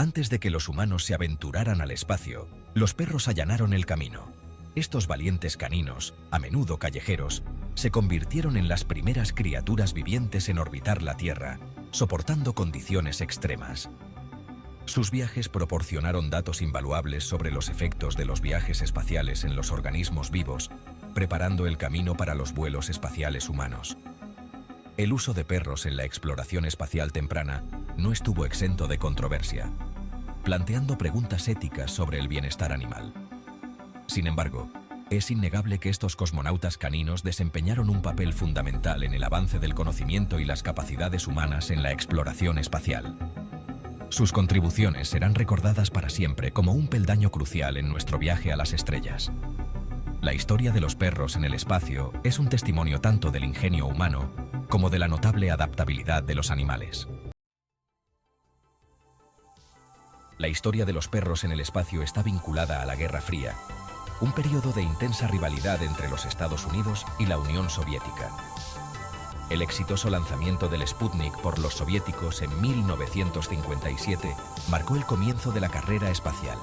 Antes de que los humanos se aventuraran al espacio, los perros allanaron el camino. Estos valientes caninos, a menudo callejeros, se convirtieron en las primeras criaturas vivientes en orbitar la Tierra, soportando condiciones extremas. Sus viajes proporcionaron datos invaluables sobre los efectos de los viajes espaciales en los organismos vivos, preparando el camino para los vuelos espaciales humanos. El uso de perros en la exploración espacial temprana no estuvo exento de controversia, planteando preguntas éticas sobre el bienestar animal. Sin embargo, es innegable que estos cosmonautas caninos desempeñaron un papel fundamental en el avance del conocimiento y las capacidades humanas en la exploración espacial. Sus contribuciones serán recordadas para siempre como un peldaño crucial en nuestro viaje a las estrellas. La historia de los perros en el espacio es un testimonio tanto del ingenio humano como de la notable adaptabilidad de los animales. La historia de los perros en el espacio está vinculada a la Guerra Fría, un periodo de intensa rivalidad entre los Estados Unidos y la Unión Soviética. El exitoso lanzamiento del Sputnik por los soviéticos en 1957 marcó el comienzo de la carrera espacial.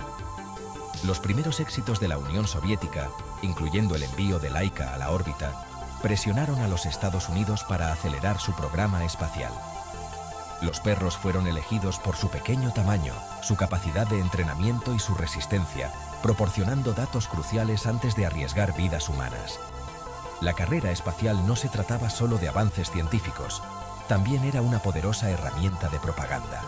Los primeros éxitos de la Unión Soviética, incluyendo el envío de Laika a la órbita, presionaron a los Estados Unidos para acelerar su programa espacial. Los perros fueron elegidos por su pequeño tamaño, su capacidad de entrenamiento y su resistencia, proporcionando datos cruciales antes de arriesgar vidas humanas. La carrera espacial no se trataba solo de avances científicos, también era una poderosa herramienta de propaganda.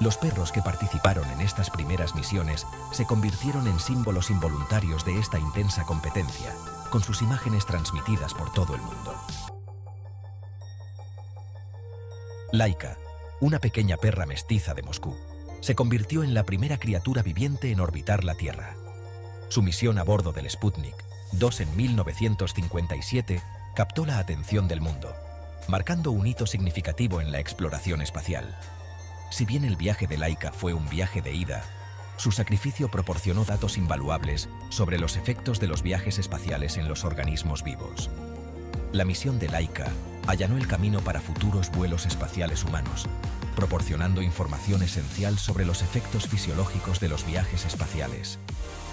Los perros que participaron en estas primeras misiones se convirtieron en símbolos involuntarios de esta intensa competencia, con sus imágenes transmitidas por todo el mundo. Laika, una pequeña perra mestiza de Moscú, se convirtió en la primera criatura viviente en orbitar la Tierra. Su misión a bordo del Sputnik Dos en 1957 captó la atención del mundo, marcando un hito significativo en la exploración espacial. Si bien el viaje de Laika fue un viaje de ida, su sacrificio proporcionó datos invaluables sobre los efectos de los viajes espaciales en los organismos vivos. La misión de Laika allanó el camino para futuros vuelos espaciales humanos, proporcionando información esencial sobre los efectos fisiológicos de los viajes espaciales.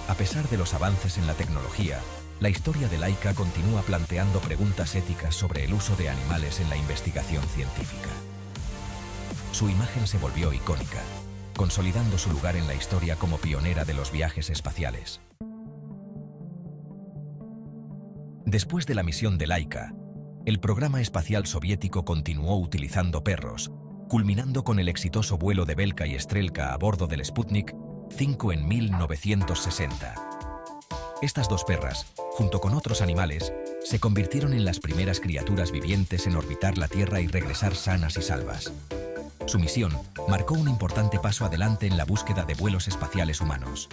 A pesar de los avances en la tecnología, la historia de Laika continúa planteando preguntas éticas sobre el uso de animales en la investigación científica. Su imagen se volvió icónica, consolidando su lugar en la historia como pionera de los viajes espaciales. Después de la misión de Laika, el programa espacial soviético continuó utilizando perros, culminando con el exitoso vuelo de Belka y Strelka a bordo del Sputnik 5 en 1960. Estas dos perras, junto con otros animales, se convirtieron en las primeras criaturas vivientes en orbitar la Tierra y regresar sanas y salvas. Su misión marcó un importante paso adelante en la búsqueda de vuelos espaciales humanos.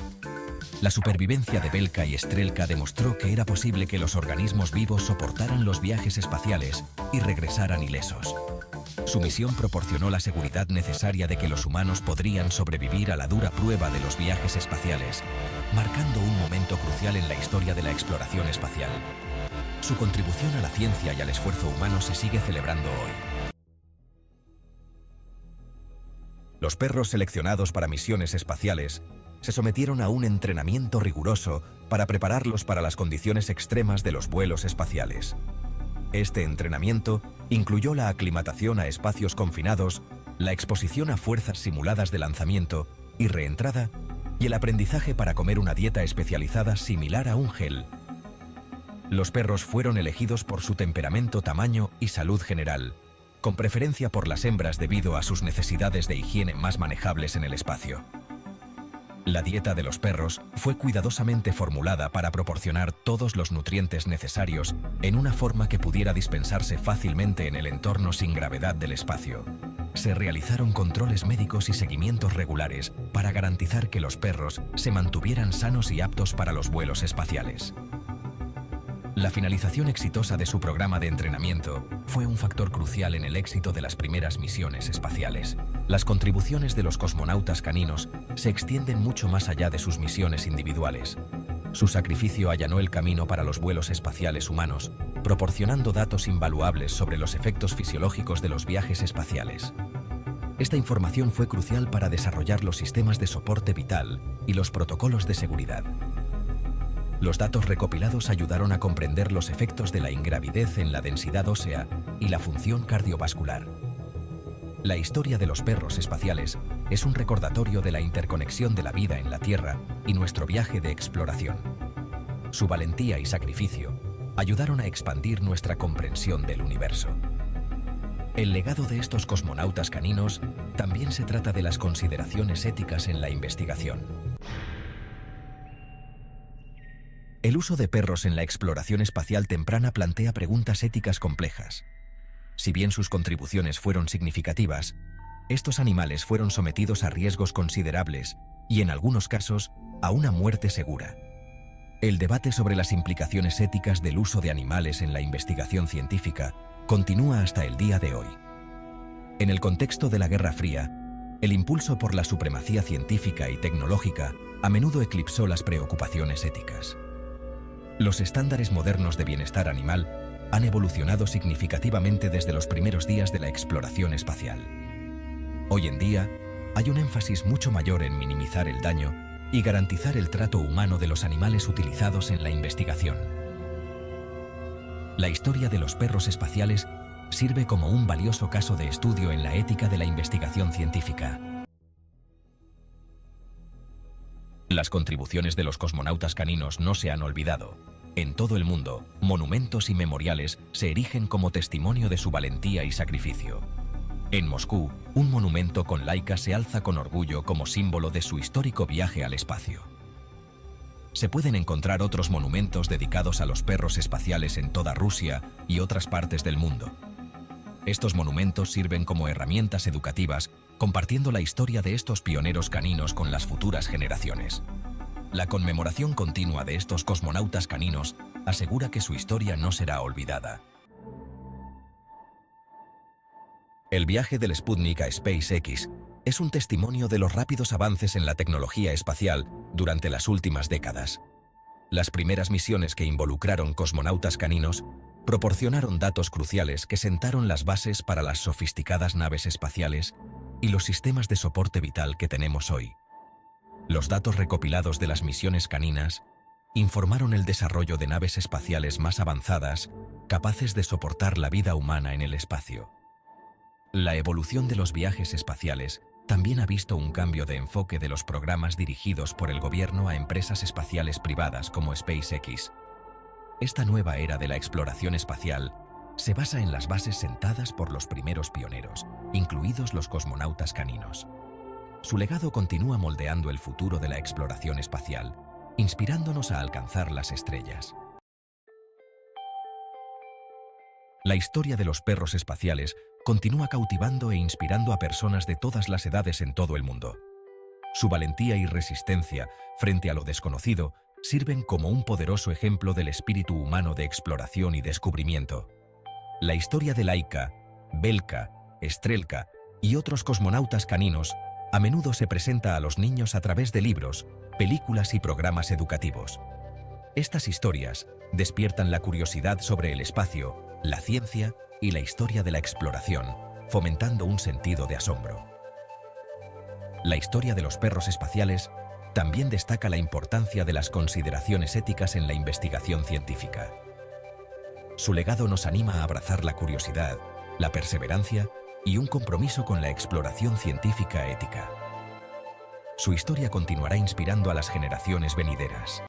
La supervivencia de Belka y Strelka demostró que era posible que los organismos vivos soportaran los viajes espaciales y regresaran ilesos. Su misión proporcionó la seguridad necesaria de que los humanos podrían sobrevivir a la dura prueba de los viajes espaciales, marcando un momento crucial en la historia de la exploración espacial. Su contribución a la ciencia y al esfuerzo humano se sigue celebrando hoy. Los perros seleccionados para misiones espaciales se sometieron a un entrenamiento riguroso para prepararlos para las condiciones extremas de los vuelos espaciales. Este entrenamiento incluyó la aclimatación a espacios confinados, la exposición a fuerzas simuladas de lanzamiento y reentrada, y el aprendizaje para comer una dieta especializada similar a un gel. Los perros fueron elegidos por su temperamento, tamaño y salud general, con preferencia por las hembras debido a sus necesidades de higiene más manejables en el espacio. La dieta de los perros fue cuidadosamente formulada para proporcionar todos los nutrientes necesarios en una forma que pudiera dispensarse fácilmente en el entorno sin gravedad del espacio. Se realizaron controles médicos y seguimientos regulares para garantizar que los perros se mantuvieran sanos y aptos para los vuelos espaciales. La finalización exitosa de su programa de entrenamiento fue un factor crucial en el éxito de las primeras misiones espaciales. Las contribuciones de los cosmonautas caninos se extienden mucho más allá de sus misiones individuales. Su sacrificio allanó el camino para los vuelos espaciales humanos, proporcionando datos invaluables sobre los efectos fisiológicos de los viajes espaciales. Esta información fue crucial para desarrollar los sistemas de soporte vital y los protocolos de seguridad. Los datos recopilados ayudaron a comprender los efectos de la ingravidez en la densidad ósea y la función cardiovascular. La historia de los perros espaciales es un recordatorio de la interconexión de la vida en la Tierra y nuestro viaje de exploración. Su valentía y sacrificio ayudaron a expandir nuestra comprensión del universo. El legado de estos cosmonautas caninos también se trata de las consideraciones éticas en la investigación. El uso de perros en la exploración espacial temprana plantea preguntas éticas complejas. Si bien sus contribuciones fueron significativas, estos animales fueron sometidos a riesgos considerables y, en algunos casos, a una muerte segura. El debate sobre las implicaciones éticas del uso de animales en la investigación científica continúa hasta el día de hoy. En el contexto de la Guerra Fría, el impulso por la supremacía científica y tecnológica a menudo eclipsó las preocupaciones éticas. Los estándares modernos de bienestar animal han evolucionado significativamente desde los primeros días de la exploración espacial. Hoy en día, hay un énfasis mucho mayor en minimizar el daño y garantizar el trato humano de los animales utilizados en la investigación. La historia de los perros espaciales sirve como un valioso caso de estudio en la ética de la investigación científica. Las contribuciones de los cosmonautas caninos no se han olvidado. En todo el mundo, monumentos y memoriales se erigen como testimonio de su valentía y sacrificio. En Moscú, un monumento con Laika se alza con orgullo como símbolo de su histórico viaje al espacio. Se pueden encontrar otros monumentos dedicados a los perros espaciales en toda Rusia y otras partes del mundo. Estos monumentos sirven como herramientas educativas, compartiendo la historia de estos pioneros caninos con las futuras generaciones. La conmemoración continua de estos cosmonautas caninos asegura que su historia no será olvidada. El viaje del Sputnik a SpaceX es un testimonio de los rápidos avances en la tecnología espacial durante las últimas décadas. Las primeras misiones que involucraron cosmonautas caninos proporcionaron datos cruciales que sentaron las bases para las sofisticadas naves espaciales y los sistemas de soporte vital que tenemos hoy. Los datos recopilados de las misiones caninas informaron el desarrollo de naves espaciales más avanzadas capaces de soportar la vida humana en el espacio. La evolución de los viajes espaciales también ha visto un cambio de enfoque de los programas dirigidos por el gobierno a empresas espaciales privadas como SpaceX. Esta nueva era de la exploración espacial se basa en las bases sentadas por los primeros pioneros, incluidos los cosmonautas caninos. Su legado continúa moldeando el futuro de la exploración espacial, inspirándonos a alcanzar las estrellas. La historia de los perros espaciales continúa cautivando e inspirando a personas de todas las edades en todo el mundo. Su valentía y resistencia frente a lo desconocido sirven como un poderoso ejemplo del espíritu humano de exploración y descubrimiento. La historia de Laika, Belka, Estrelka y otros cosmonautas caninos a menudo se presenta a los niños a través de libros, películas y programas educativos. Estas historias despiertan la curiosidad sobre el espacio, la ciencia y la historia de la exploración, fomentando un sentido de asombro. La historia de los perros espaciales también destaca la importancia de las consideraciones éticas en la investigación científica. Su legado nos anima a abrazar la curiosidad, la perseverancia y un compromiso con la exploración científica ética. Su historia continuará inspirando a las generaciones venideras.